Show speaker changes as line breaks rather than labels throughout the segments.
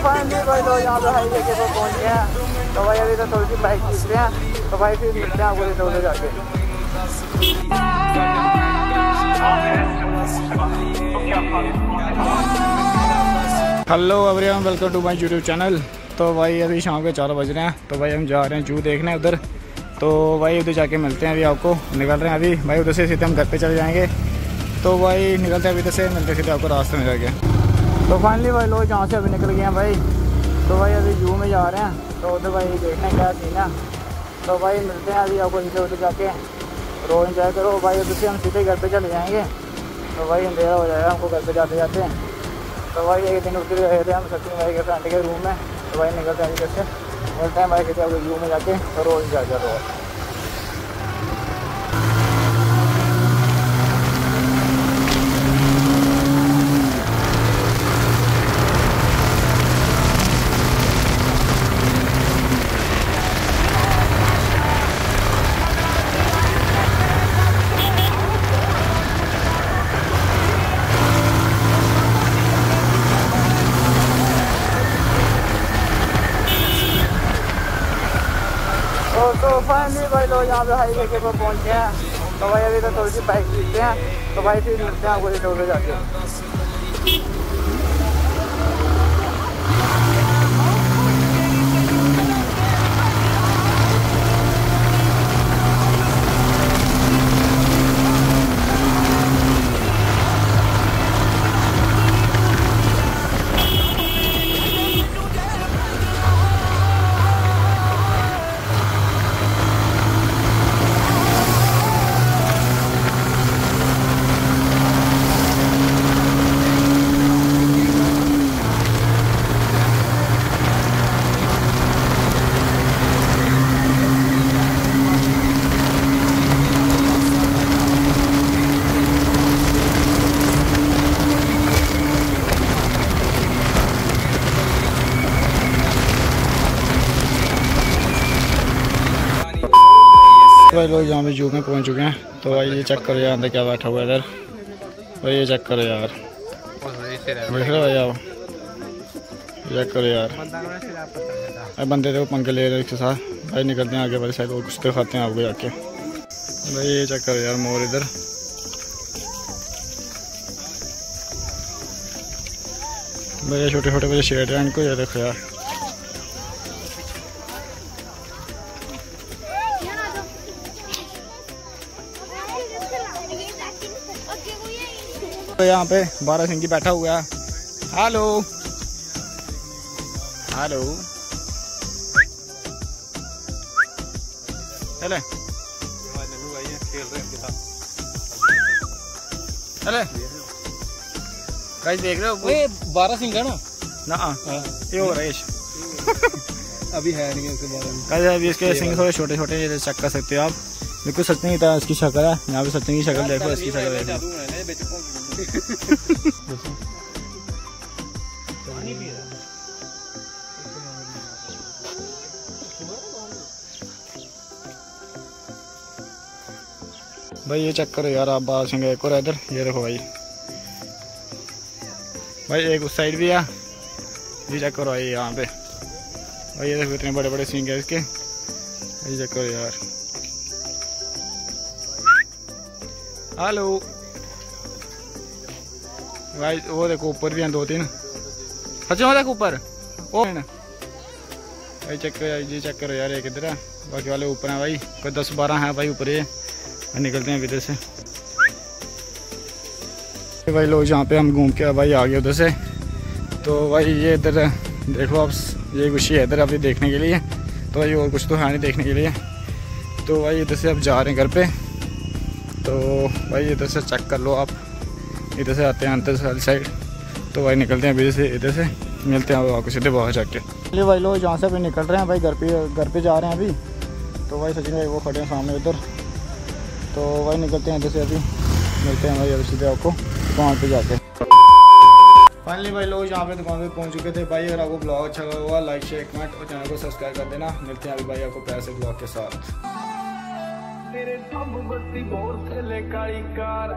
तो तो फाइनली भाई लोग यहाँ पे हाई जगह पर पहुँच हैं तो भाई अभी तो थोड़ी सी बाइक खींच रहे हैं। तो भाई फिर मिलते हैं तो जाके hello everyone welcome to my YouTube channel तो भाई अभी शाम के चार बज रहे हैं। तो भाई हम जा रहे हैं जू देखने उधर। तो भाई उधर जाके मिलते हैं अभी आपको। निकल रहे हैं अभी। भाई उधर से सीधे हम घर पे चले जाएँगे। तो भाई निकलते हैं अभी उधर से, मिलते सीधे आपको रास्ते में जाके। तो फाइनली भाई लोग जहाँ से अभी निकल गए हैं भाई। तो भाई अभी जू में जा रहे हैं। तो उधर भाई देखने क्या सीन है। तो भाई मिलते हैं अभी आपको इनसे उधर जाके। रोज इंजॉय करो। भाई उधर से हम सीधे घर पे चले जाएँगे। तो भाई अंधेरा हो जाएगा हमको घर पे जाते जाते। तो भाई एक दिन उतर रहे थे हम सचिन भाई के फ्रेंड के रूम में। तो भाई निकलते हैं इधर से। मिलते हैं भाई किसी आपको जू में जाके। तो रोज इंजॉय करो। तो तो फाइनली भाई लोग यहाँ पे हाई जगह पर पहुँच हैं। तो भाई अभी तो थोड़ी सी बाइक खींचते हैं। तो भाई फिर मिलते हैं आपको जाके। भाई लोग यहाँ पे जू में पहुँच चुके हैं तो भाई ये चेक करो अंदर क्या बैठा हुआ है इधर? भाई ये चेक करो यार। देख रहे भाई आप? चेक करो यार। भाई बंदे देखो, पंखे ले रहे इसके साथ। भाई निकलते हैं आगे वाले साइड और कुछ तो खाते हैं आपको जाके। भाई ये चेक करो यार, मोर इधर। भाई छोटे छोटे बच्चे शेड हैं इनको, ये देखो यार। तो यहाँ पे बारह सिंह जी बैठा हुआ है। हेलो। हेलो। चले चले गाइस देख रहे हो
ओए बारह सिंह है ना?
ना। ये हो रहा
अभी है नहीं उसके बारे में।
अभी इसके सिंह थोड़े छोटे छोटे ये चेक कर सकते हो आप। बिल्कुल सचिन की तरह इसकी शक्ल है। यहाँ पे सचिन की शक्ल देखो इसकी शक्ल देखो। भाई, ये चेक करो यार, आप बाल सिंह एक और इधर, ये देखो भाई। भाई, एक उस साइड भी है। ये चक्कर करो भाई, यहाँ पे। भाई, ये देखो इतने बड़े बड़े सिंह है इसके ये चक्कर यार। हेलो भाई वो देखो ऊपर भी हैं, दो तीन। सच में देखो ऊपर। ओ भाई चेक करो ये चेक करो यार, एक इधर है। बाकी वाले ऊपर हैं भाई, कोई दस बारह हैं भाई ऊपर ये निकलते हैं इधर से। भाई लोग जहाँ पे हम घूम के भाई आ गए उधर से। तो भाई, ये इधर देखो, आप ये ही है इधर अभी देखने के लिए। तो भाई, और कुछ तो है नहीं देखने के लिए। तो भाई, इधर से अब जा रहे हैं घर पे। तो भाई, इधर से चेक कर लो आप। इधर से आते हैं अंतर साइड तो भाई निकलते हैं अभी से, इधर से मिलते हैं आपको सीधे बाहर जाके। चलिए भाई लोग जहाँ से अभी निकल रहे हैं, भाई घर पे घर पे जा रहे हैं अभी। तो भाई सचिन भाई वो खड़े हैं सामने उधर। तो भाई निकलते हैं इधर से अभी। मिलते हैं भाई अभी सीधे आपको, दुकान पर जाके। फाइनली भाई लोग यहाँ पे दुकान पे पहुँच चुके थे। भाई अगर आपको ब्लॉग अच्छा लगा लाइक शेयर कमेंट और चैनल को सब्सक्राइब कर देना। मिलते हैं अभी भाई आपको पैसे ब्लॉग के साथ।
ਮੇਰੇ ਸਭ ਬੱਤੀ ਬੋਰ ਥੱਲੇ ਕਾਲੀ ਕਾਰ।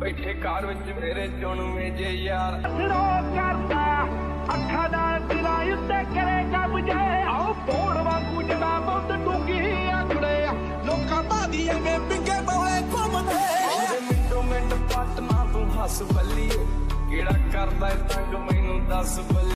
ਬੈਠੇ ਕਾਰ ਵਿੱਚ ਮੇਰੇ ਚੁਣਵੇਂ ਜੇ ਯਾਰ। ਅਸਰੋ ਕਰਦਾ ਅੱਖਾਂ ਨਾਲ ਤੇਰਾ ਉੱਤੇ ਕਰੇਗਾ ਮੁਝੇ ਆਓ ਬੋਰ ਵਾਂਗੂ ਜਦਾ ਬਹੁਤ ਡੂੰਗੀ ਆਖੜੇ ਲੋਕਾਂ
ਦਾ ਦੀ ਐਵੇਂ ਪਿੰਗੇ ਬੋਲੇ ਘੁੰਮਦੇ।
ਮਿੰਟੋ ਮਿੰਟ ਪਟਨਾ ਤੂੰ ਹੱਸ ਬੱਲੀ ਕਿਹੜਾ ਕਰਦਾ ਤੰਗ ਮੈਨੂੰ ਦੱਸ ਬੱਲੀ